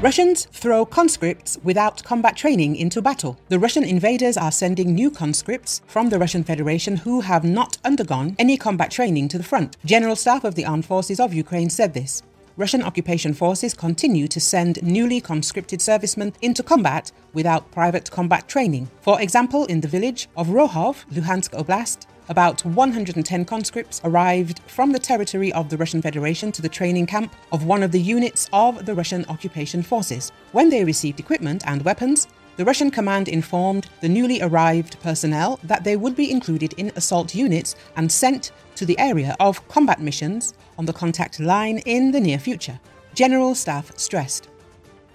Russians throw conscripts without combat training into battle. The Russian invaders are sending new conscripts from the Russian Federation who have not undergone any combat training to the front. General Staff of the Armed Forces of Ukraine said this. Russian occupation forces continue to send newly conscripted servicemen into combat without private combat training. For example, in the village of Rohov, Luhansk Oblast, about 110 conscripts arrived from the territory of the Russian Federation to the training camp of one of the units of the Russian occupation forces. When they received equipment and weapons, the Russian command informed the newly arrived personnel that they would be included in assault units and sent to the area of combat missions on the contact line in the near future. General Staff stressed.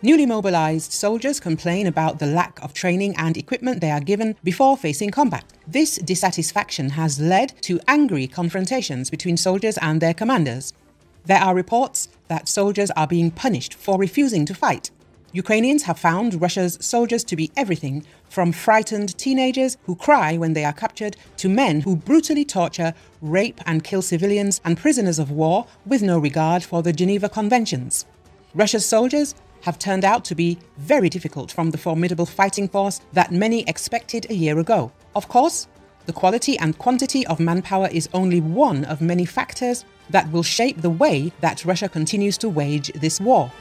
Newly mobilized soldiers complain about the lack of training and equipment they are given before facing combat. This dissatisfaction has led to angry confrontations between soldiers and their commanders. There are reports that soldiers are being punished for refusing to fight. Ukrainians have found Russia's soldiers to be everything from frightened teenagers who cry when they are captured to men who brutally torture, rape, and kill civilians and prisoners of war with no regard for the Geneva Conventions. Russia's soldiers have turned out to be very difficult from the formidable fighting force that many expected a year ago. Of course, the quality and quantity of manpower is only one of many factors that will shape the way that Russia continues to wage this war.